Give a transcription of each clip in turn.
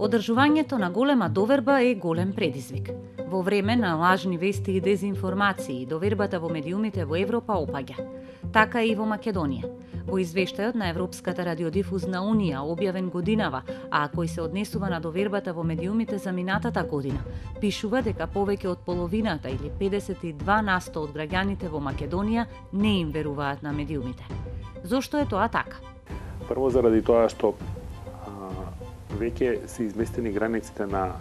Одржувањето на голема доверба е голем предизвик. Во време на лажни вести и дезинформации, довербата во медиумите во Европа опаѓа. Така и во Македонија. Во извештајот на Европската радиодифузна унија, објавен годинава, а кој се однесува на довербата во медиумите за минатата година, пишува дека повеќе од половината или 52 насто од граѓаните во Македонија не им веруваат на медиумите. Зошто е тоа така? Прво заради тоа што веќе се изместени границите на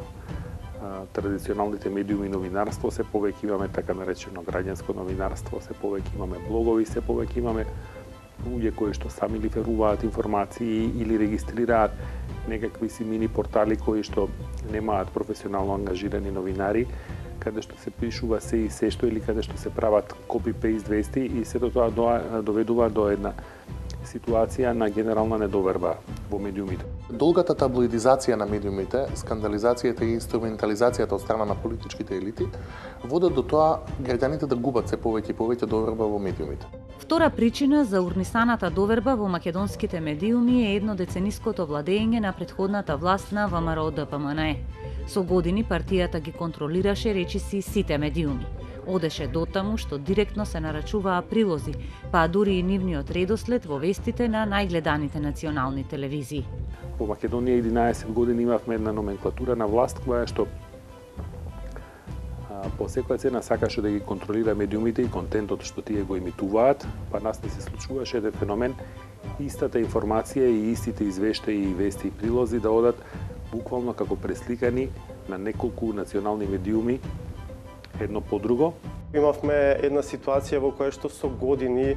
а, традиционалните медиуми новинарство, се повеќе имаме така наречено граѓанско новинарство, се повеќе имаме блогови, се повеќе имаме луѓе кои што сами лиферуваат информации или регистрираат некакви си мини портали кои што немаат професионално ангажирани новинари, каде што се пишува се и се што или каде што се прават копи-пейст вести и се до тоа доведува до една ситуација на генерална недоверба во медиумите. Долгата таблоидизација на медиумите, скандализацијата и инструментализацијата од страна на политичките елити водат до тоа граѓаните да губат се повеќе и повеќе доверба во медиумите. Втора причина за урнисаната доверба во македонските медиуми е еднодецениското владење на предходната власт на ВМРО ДПМНЕ. Со години партијата ги контролираше речиси сите медиуми одеше до таму што директно се нарачуваа прилози, па дури и нивниот редослед во вестите на најгледаните национални телевизии. Во Македонија 11 години имавме една номенклатура на власт која што по секоја цена сакаше да ги контролира медиумите и контентот што тие го имитуваат, па нас не се случуваше еден феномен истата информација и истите извештаи и вести и прилози да одат буквално како пресликани на неколку национални медиуми едно по друго. Имавме една ситуација во која што со години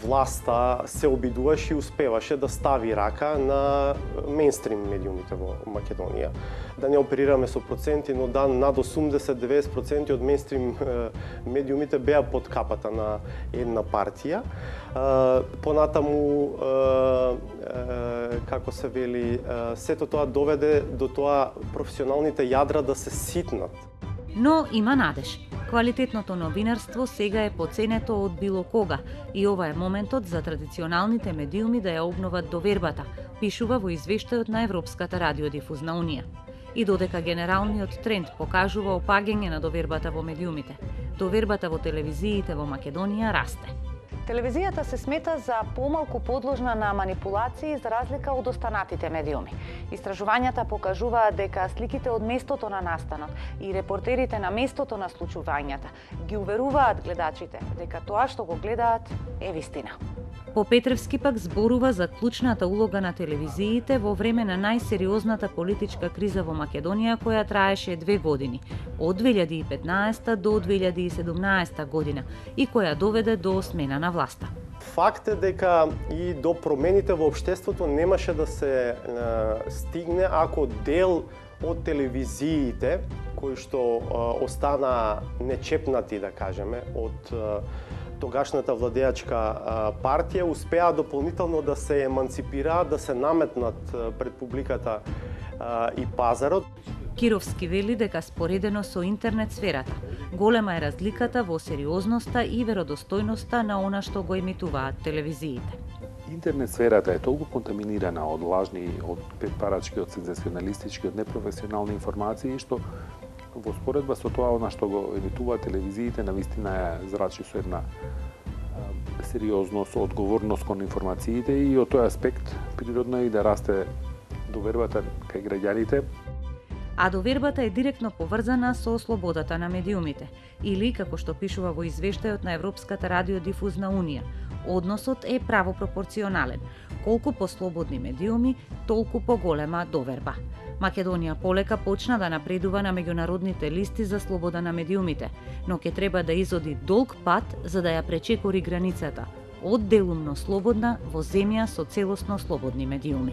власта се обидуваше и успеваше да стави рака на мейнстрим медиумите во Македонија. Да не оперираме со проценти, но да над 80-90% од мейнстрим медиумите беа под капата на една партија. Понатаму како се вели, сето тоа доведе до тоа професионалните јадра да се ситнат Но има надеж. Квалитетното новинарство сега е поценето од било кога и ова е моментот за традиционалните медиуми да ја обноват довербата, пишува во извештајот на Европската радиодифузна унија. И додека генералниот тренд покажува опагање на довербата во медиумите, довербата во телевизиите во Македонија расте. Телевизијата се смета за помалку подложна на манипулации за разлика од останатите медиуми. Истражувањата покажуваат дека сликите од местото на настанот и репортерите на местото на случувањата ги уверуваат гледачите дека тоа што го гледаат е вистина. По Петревски пак зборува за клучната улога на телевизиите во време на најсериозната политичка криза во Македонија која траеше две години, од 2015 до 2017 година и која доведе до смена на власта. Факт е дека и до промените во општеството немаше да се стигне ако дел од телевизиите кои што остана нечепнати да кажеме од тогашната владеачка партија успеа дополнително да се еманципираат, да се наметнат пред публиката и пазарот. Кировски вели дека споредено со интернет сферата, голема е разликата во сериозноста и веродостојноста на она што го емитуваат телевизиите. Интернет сферата е толку контаминирана од лажни, од петпарачки, од сензационалистички, од непрофесионални информации, што во споредба со тоа она што го емитува телевизиите на вистина е зрачи со една сериозност, одговорност кон информациите и од тој аспект природно е и да расте довербата кај граѓаните. А довербата е директно поврзана со слободата на медиумите, или, како што пишува во извештајот на Европската радиодифузна унија, односот е право пропорционален. Колку послободни медиуми, толку поголема доверба. Македонија полека почна да напредува на меѓународните листи за слобода на медиумите, но ќе треба да изоди долг пат за да ја пречекори границата од делумно слободна во земја со целосно слободни медиуми.